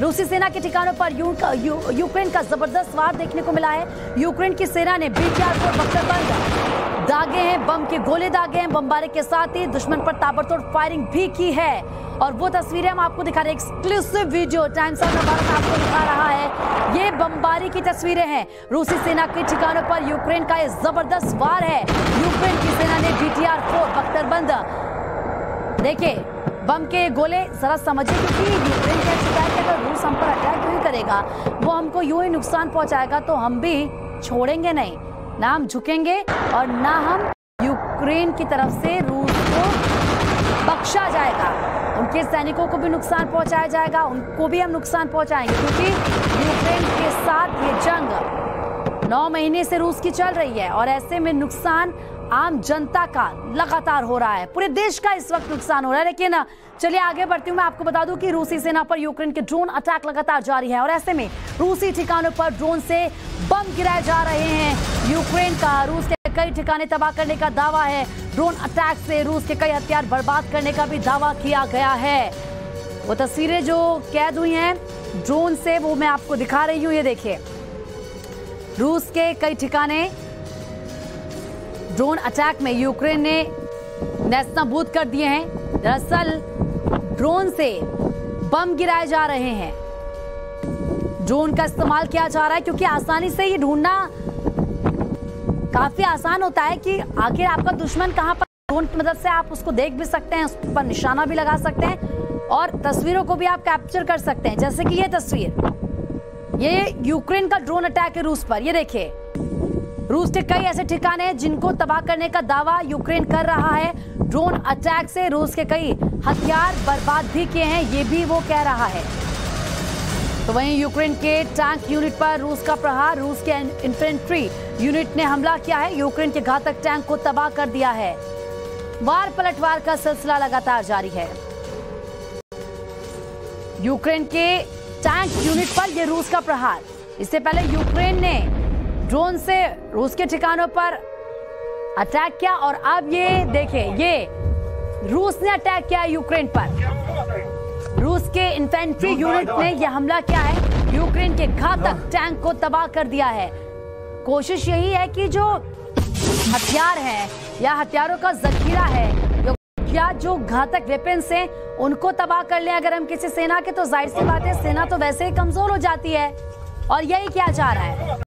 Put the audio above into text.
रूसी सेना के ठिकानों पर यू, यूक्रेन का ज़बरदस्त वार देखने को मिला है। यूक्रेन की सेना ने बीटीआर को बख्तरबंद दागे हैं बम के गोले दागे हैं बमबारी के साथ ही दुश्मन पर ताबड़तोड़ फायरिंग भी की है। और वो तस्वीरें हम आपको दिखा रहे हैं। Exclusive video Times of Bharat आपको दिखा रहा है। ये बमबारी की तस्वीरें हैं। रूसी सेना के ठिकानों पर यूक्रेन का ये ज़बरदस्त वार है। यूक्रेन की सेना ने बीटीआर फोर बख्तरबंद देखिए बम के गोले, जरा समझिए, क्योंकि यूक्रेन कह चुका है कि अगर रूस हम पर अटैक नहीं करेगा, वो हमको यूँ ही नुकसान पहुंचाएगा तो हम भी छोड़ेंगे नहीं। ना हम झुकेंगे और ना हम यूक्रेन की तरफ़ से रूस को बख्शा जाएगा। उनके सैनिकों को भी नुकसान पहुँचाया जाएगा, उनको भी हम नुकसान पहुंचाएँगे, क्योंकि यूक्रेन के साथ ये जंग नौ महीने से रूस की चल रही है, और ऐसे में नुकसान आम जनता का लगातार हो रहा है। पूरे देश का इस वक्त नुकसान हो रहा है। लेकिन, चलिए आगे बढ़ती हूँ मैं। आपको बता दूँ कि रूसी सेना पर यूक्रेन के ड्रोन अटैक लगातार जारी है। और ऐसे में रूसी ठिकानों पर ड्रोन से बम गिराए जा रहे हैं। यूक्रेन का, रूस के कई ठिकाने तबाह करने का दावा है। ड्रोन अटैक से रूस के कई हथियार बर्बाद करने का भी दावा किया गया है। वो तस्वीरें जो कैद हुई हैं, ड्रोन से वो मैं आपको दिखा रही हूँ। ये देखिए, रूस के कई ठिकाने ड्रोन अटैक में यूक्रेन ने नेस्तनाबूद कर दिए हैं। दरअसल, ड्रोन से बम गिराए जा रहे हैं। ड्रोन का इस्तेमाल किया जा रहा है क्योंकि आसानी से ये ढूंढना काफ़ी आसान होता है कि आखिर आपका दुश्मन कहाँ पर ड्रोन की मदद से आप उसको देख भी सकते हैं, उस पर निशाना भी लगा सकते हैं और तस्वीरों को भी आप कैप्चर कर सकते हैं। जैसे कि ये तस्वीर, ये यूक्रेन का ड्रोन अटैक है रूस पर, ये देखिए। रूस के कई ऐसे ठिकाने हैं जिनको तबाह करने का दावा यूक्रेन कर रहा है। ड्रोन अटैक से रूस के कई हथियार बर्बाद भी किए हैं, ये भी वो कह रहा है। तो वहीं यूक्रेन के टैंक यूनिट पर रूस का प्रहार, रूस के इन्फेंट्री यूनिट ने हमला किया है। यूक्रेन के घातक टैंक को तबाह कर दिया है। वार पलटवार का सिलसिला लगातार जारी है। यूक्रेन के टैंक यूनिट पर यह रूस का प्रहार। इससे पहले यूक्रेन ने ड्रोन से रूस के ठिकानों पर अटैक किया और अब ये देखें ये रूस ने अटैक किया यूक्रेन पर। रूस के इन्फेंट्री यूनिट ने यह हमला किया है। यूक्रेन के घातक टैंक को तबाह कर दिया है। कोशिश यही है कि जो हथियार हैं या हथियारों का जखीरा है या जो घातक वेपन्स हैं उनको तबाह कर ले। अगर हम किसी सेना के तो ज़ाहिर सी बात है सेना तो वैसे ही कमज़ोर हो जाती है और यही किया जा रहा है।